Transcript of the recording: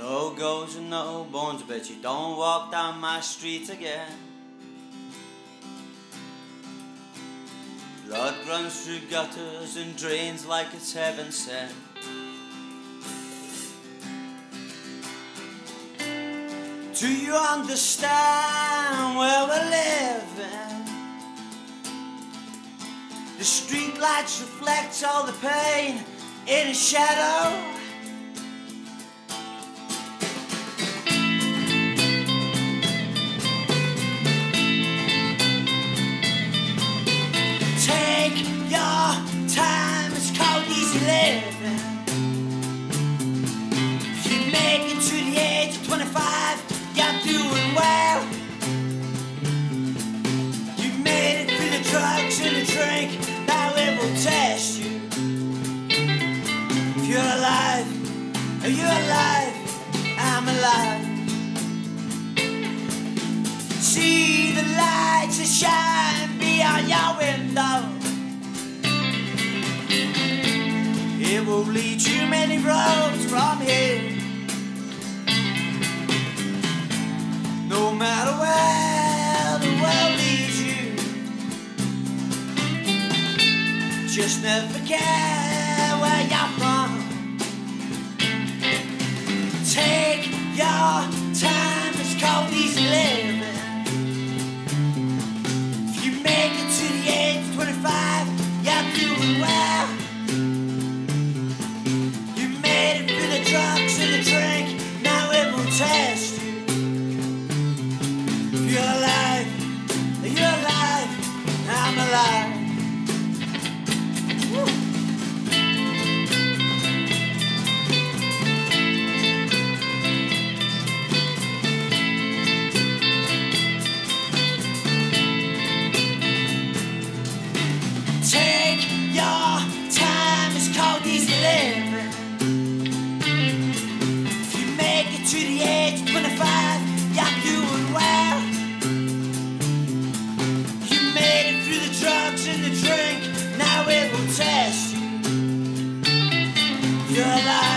no goes and no bones, but you don't walk down my street again. Blood runs through gutters and drains like it's heaven sent. Do you understand where we're living? The street lights reflect all the pain in a shadow. If you make it to the age of 25, you're doing well. You made it through the drugs and the drink, now it will test you. If you're alive, are you alive? I'm alive. See the lights that shine beyond your It will lead you many roads from here. No matter where the world leads you, just never forget where you're from. Take your now in the drink, now it will test you. You're alive.